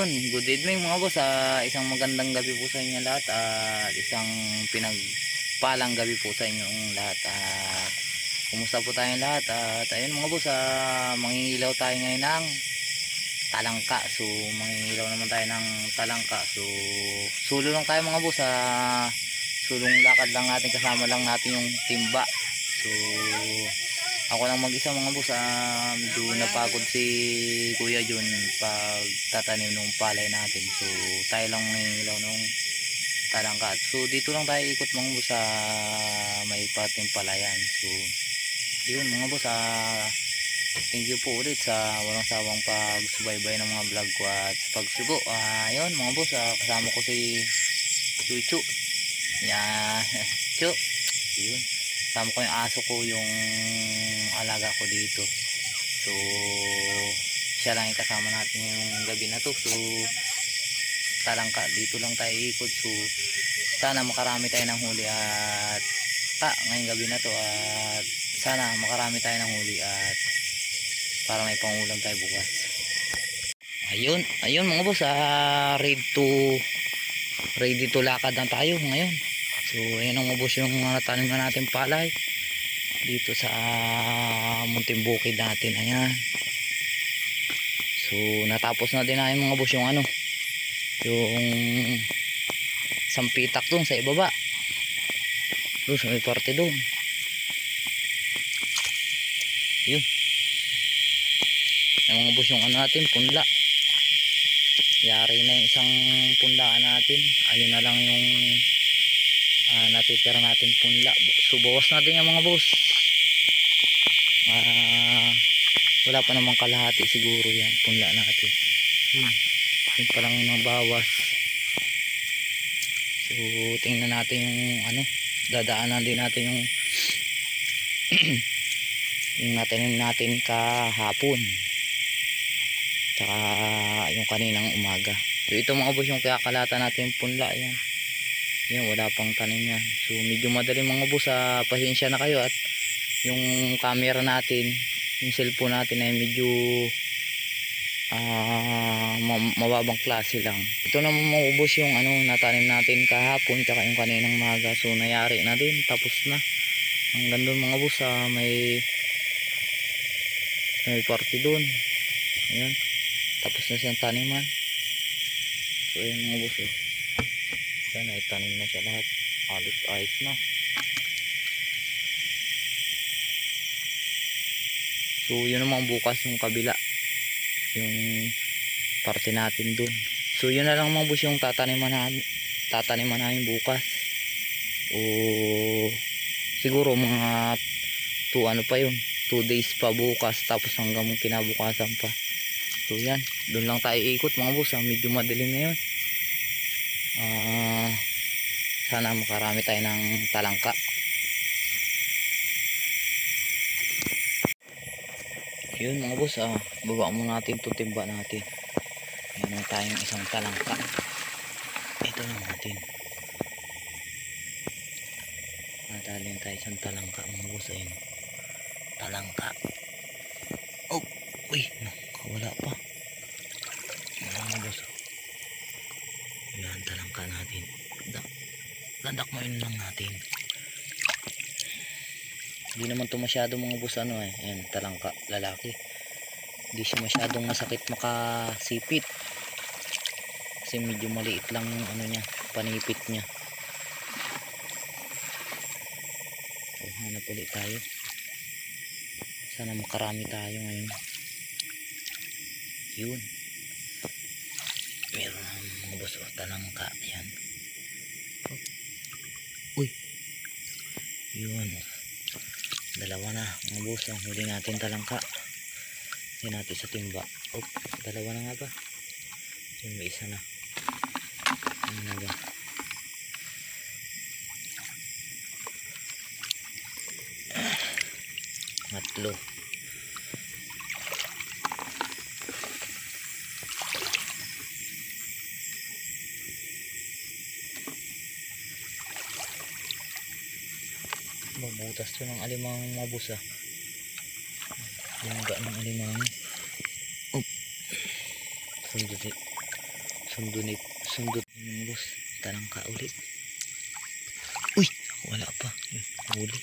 Ayun, good evening mga boss. Ah, isang magandang gabi po sa inyo lahat at isang pinagpalang gabi po sa inyong lahat. At kumusta po tayong lahat? At ayun mga boss, ah, mangingilaw tayo ngayon ng talangka. So mangingilaw naman tayo ng talangka. So sulo lang tayo mga boss. Ah, sulong lakad lang natin kasama lang natin yung timba. So ako lang mag-isa mga boss. Ah, medyo napagod si Kuya Jun pag tatanim ng palay natin. So tayo lang mangingilaw nung talangka. So dito lang tayo ikot mga boss sa may pating palayan. So yun mga boss ah, thank you po ulit sa walang sawang pagsubaybay ng mga vlog ko at pagsubo. Ah, yun mga boss ah, kasama ko si Chuchu yan. Chu. Yun kasama ko yung aso ko yung alaga ko dito. So siya lang yung natin yung gabi na to. So talangka dito lang tayo ikot so sana makarami tayo ng huli at pa ngayong gabi na to at sana makarami tayo ng huli at para may pangulam tayo bukas. Ayun ayun mga boss ah, ready to ready to lakad na tayo ngayon So ayan ang ubos yung mga tanim na natin palay dito sa munting bukid natin. Ayan. So natapos na din namin mga boss yung ano yung sampitak dun sa ibaba. Doon sa may parte doon. Yun. Yung mga boss yung ano natin punla. Yari na yung isang punlaan natin. Ayun na lang yung uh, natitira natin punla so bawas natin yung mga boss. Uh, wala pa namang kalahati siguro yan punla natin. Yun, yun pa lang yung bawas. So tingnan natin yung ano dadaanan din natin yung yung natin natin kahapon. Tsaka yung kaninang umaga. So ito mga boss yung kakalata natin punla yan yan wala pang tanim yan. So medyo madali mga boss ah, pasensya na kayo at yung camera natin yung cellphone natin ay medyo ah, ma- mababang klase lang. Ito naman maubos yung ano natanim natin kahapon tsaka yung kaninang maga. So nayari na din. Tapos na. Hanggang doon mga boss ah, may may party doon ayan. Tapos na siyang taniman. So ayan mga boss eh yan ay tanim na siya lahat. Halos ayos na. So yun naman bukas yung kabila. Yung parte natin dun. So yun na lang mga bus yung tataniman namin tataniman namin bukas. O siguro mga 2 ano pa yun? 2 days pa bukas tapos hanggang kinabukasan pa. So yan. Doon lang tayo ikot mga bus ha? medyo madilim na yun uh, sana makarami tayo ng talangka. Yun mga boss ah, baba muna natin ito timba natin. Na tayong isang talangka. Ito na natin. Natalin tayo isang talangka mga boss ayun. Talangka. Oh uy wala pa wala mga boss yan talangka natin yun lang natin. Hindi naman to masyado mga bus ano eh. Yan talangka lalaki. Hindi siya masyadong masakit makasipit. Kasi medyo maliit lang yung ano niya panipit niya. So hanap ulit tayo. Sana makarami tayo ngayon. Yun. Meron mga boss o talangka. Yan uy yun. Dalawa na. Mga boss ang huli natin talangka. Yan natin sa timba. Oh dalawa na nga ba? Yun may isa na. Ano na ba? Matlo mabutas to ng alimang mabus ah yung ga ng alimang oh sandali sundunit sundot mga boss talangka ulit uy! Wala pa. Yun, huli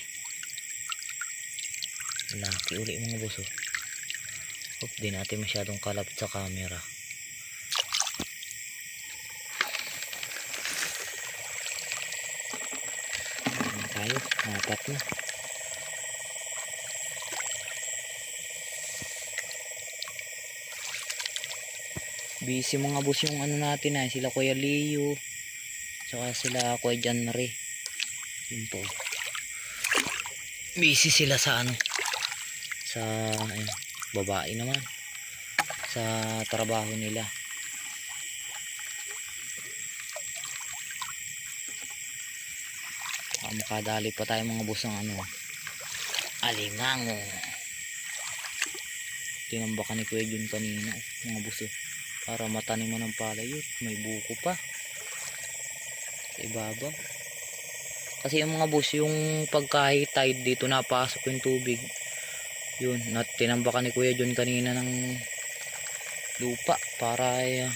laki uli mga boss oh Oop, di natin masyadong kalapit sa camera Ayan tayo apat na busy mga boss yung ano natin ay sila Kuya Leo saka sila Kuya Jan Marie. Yun po. Busy sila sa ano sa ayun, babae naman sa trabaho nila Baka makadali pa tayo mga boss ng ano alimango. Tinambakan ni Kuya Jun kanina mga boss oh para matanim mo ng palay yun. May buko pa. Sa ibabaw kasi yung mga boss yung pagkahit tide dito napasok yung tubig. Yun nat tinambakan ni kuya John kanina ng lupa para eh,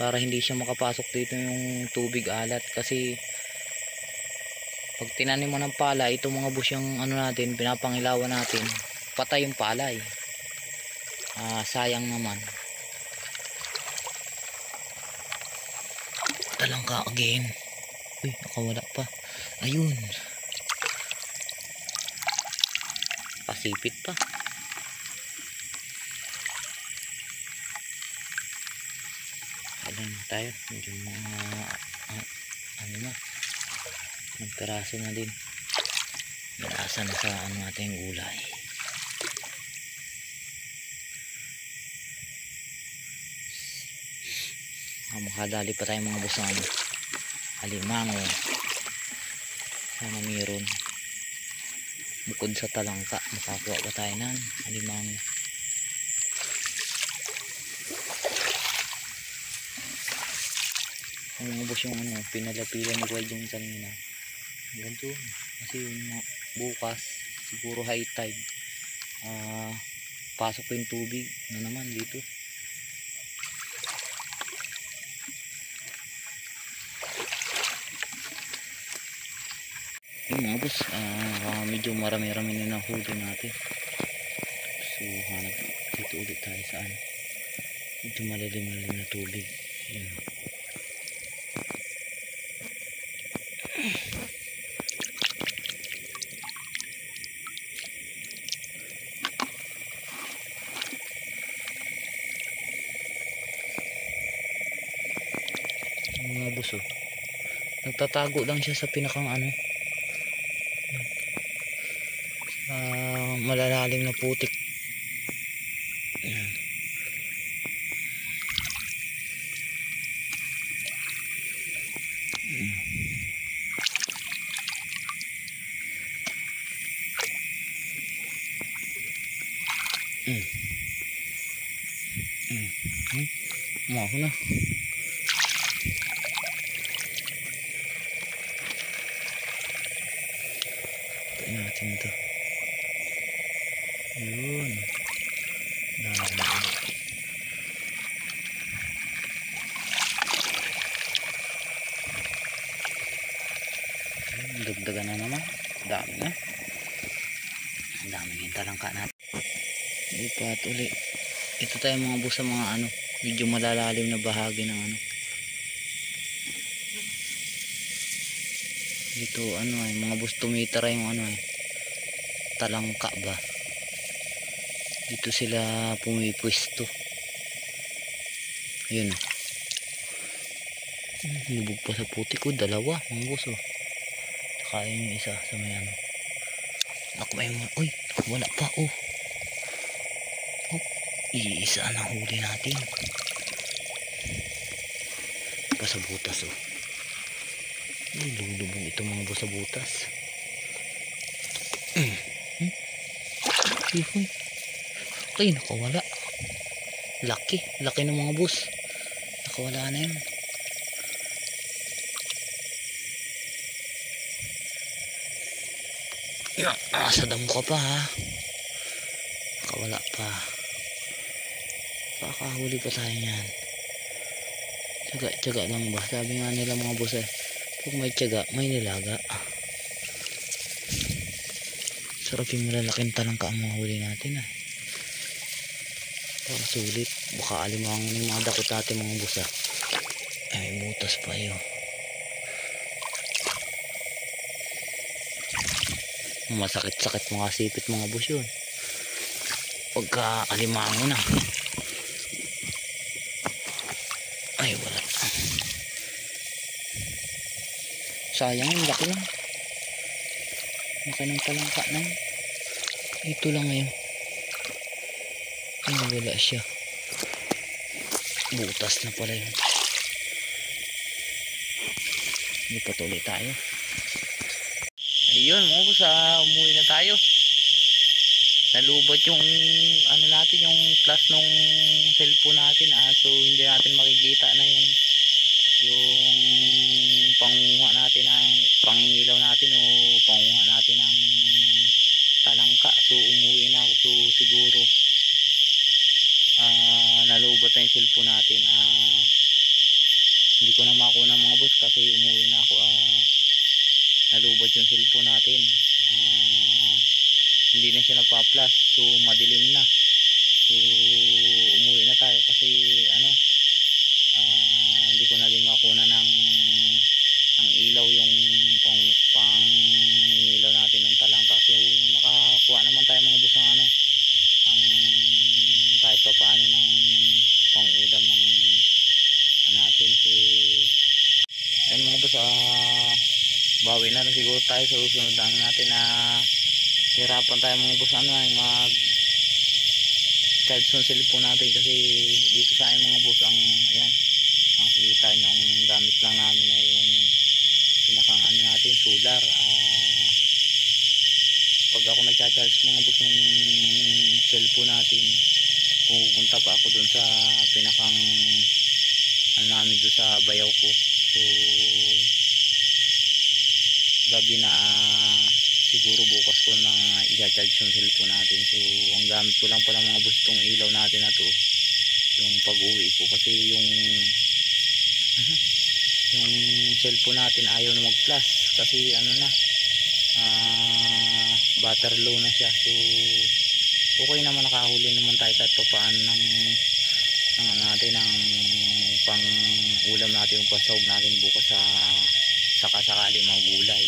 para hindi siya makapasok dito yung tubig alat. Kasi pag tinanim mo ng pala itong mga boss yung ano natin pinapangilawan natin patay yung palay. Ah, sayang naman. Talangka again. Uy nakawala pa. Ayun. Pasipit pa. Alam tayo medyo mga ng peraso na din. Nalasa na sa ano natin gulay. Ah, makadali pa tayo mga boss ng ano? Alimango. Sana mayroon bukod sa talangka makakuha pa tayo ng alimango. Ang mga boss yung ano pinalapilan ni Kuya yung kanina ganito. Kasi bukas siguro high tide. Ah pasok pa yung tubig na naman dito. Yung mga boss ah, medyo marami-rami na nahuli natin. So hanap dito ulit tayo sa ano medyo malalim-lalim na tubig. Yun yung mga boss oh nagtatago lang siya sa pinakang ano ah malalalim na putik Ayan. Mm. Mm. Mm. Mm. Maho na. Tain natin to. Yun. Ayun, Dagdagan na naman. Dami na. Ang dami yung talangka natin. Lipat uli. Ito tayo mga busa mga ano. Medyo malalalim na bahagi ng ano. Dito ano ay mga bus tumitira yung ano ay talangka ba dito sila pumipwesto. Ayun. Oh. nubog pa sa puti ko dalawa mga buso saka yun yung isa sa may ano. Naku may mga uy wala pa oh. Oh iisa na huli natin. Pa sa butas oh lulubog ito mga busa butas. Hmm? Ihoy. Ay, nakawala. Laki. Laki ng mga bus. Nakawala na yun. Ya, ah, sa damo ka pa ha. Nakawala pa. Pakahuli pa tayo yan. Tiyaga, tiyaga lang ba? Sabi nga nila mga boss eh. Pag may tiyaga, may nilaga. Sarap yung malalaking talangka ang mga huli natin ah. Para sulit. Baka alimangan yung mga dakot natin mga boss ah. Ay, butas pa yun. Masakit-sakit mga sipit mga boss yun. Pagka alimangin ah. Ay, wala. Sayang, ang laki lang. Laki ng talangka na. Ito lang ngayon. Ay, wala siya. Butas na pala yun. Hindi patuloy tayo. Ayun, mga boss, ah, umuwi na tayo. Nalubot yung ano natin, yung plus nung cellphone natin. Ah, so, hindi natin makikita na yung yung panguha natin ng pangingilaw natin o panguha natin ng talangka. So, umuwi na ako. So, siguro nalubot na yung cellphone natin. Ah, hindi ko na makuha ng mga boss kasi umuwi na ako. Ah, nalubot yung cellphone natin ah, hindi na siya nagpa-plus so madilim na so umuwi na tayo kasi ano ah, hindi ko na din makuna ng ang ilaw yung pang, pang ilaw natin ng talangka so nakakuha naman tayo mga busang ano ang kahit pa paano ng pang udam ng ano natin so ayun mga boss ah bawi na siguro tayo sa susunod. Ano natin na hirapan tayo mga boss ano ay mag charge ng cellphone natin kasi dito sa akin mga boss ang ayan makikita nyo ang gamit lang namin ay yung pinakang ano natin solar. Ah pag ako nagcha-charge mga boss ng cellphone natin pupunta pa ako dun sa pinakang ano namin dun sa bayaw ko. So gabi na ah, siguro bukas ko na i-charge yung cellphone natin. So ang gamit ko lang pala mga boss tong ilaw natin na to yung pag uwi ko. Kasi yung yung cellphone natin ayaw na mag plus kasi ano na ah, battery low na siya. So okay naman nakahuli naman tayo kahit pa paano ng ano natin ng pang ulam natin yung pasahog natin bukas sa sakasakali mga gulay.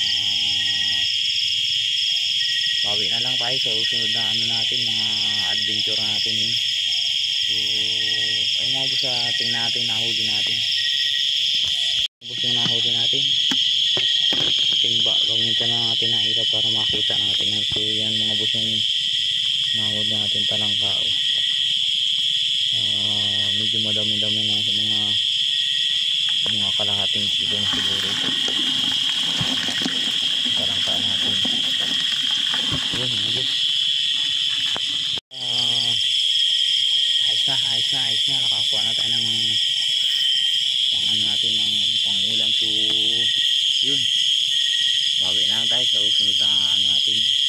Ah, bawi na lang tayo sa susunod na ano natin mga adventure natin yun so ay mga boss sa tingnan natin nahuli natin. Boss yung nahuli natin. Timba gamitan na natin ng ira para makita natin. So yan mga boss yung nahuli natin talangkao Ah, medyo madami-dami na sa mga mga kalahating kilo na siguro. Ito tarangka natin. Yun boss Ah, ayos na ayos na ayos na. Nakakuha na tayo ng pang ano natin ng pang ulam so yun. Bawi na tayo sa susunod na ano natin